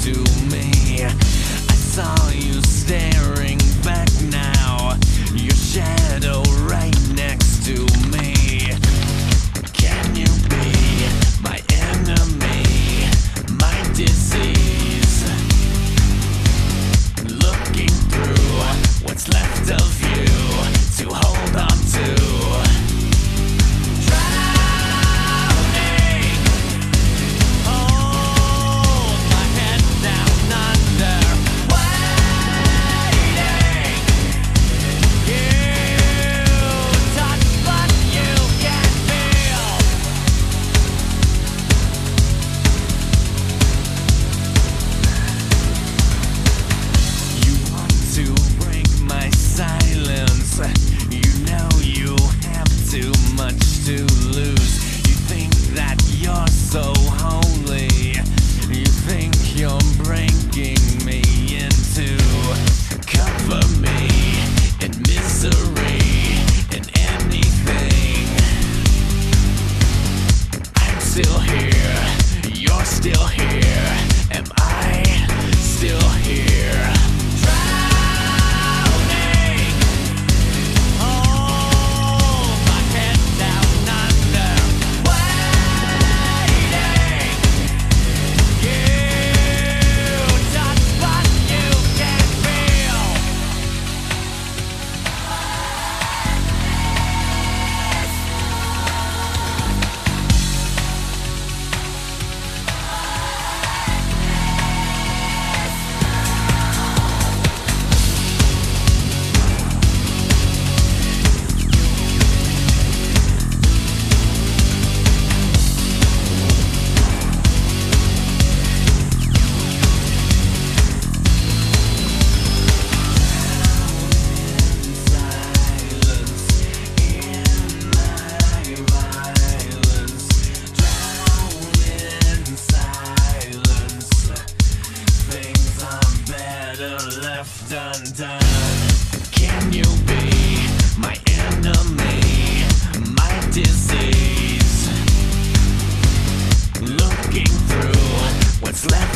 do. so holy. You think you're breaking me into cover me in misery in anything. I'm still here. You're still here. Am I still here? Left undone. Can you be my enemy, my disease? Looking through what's left.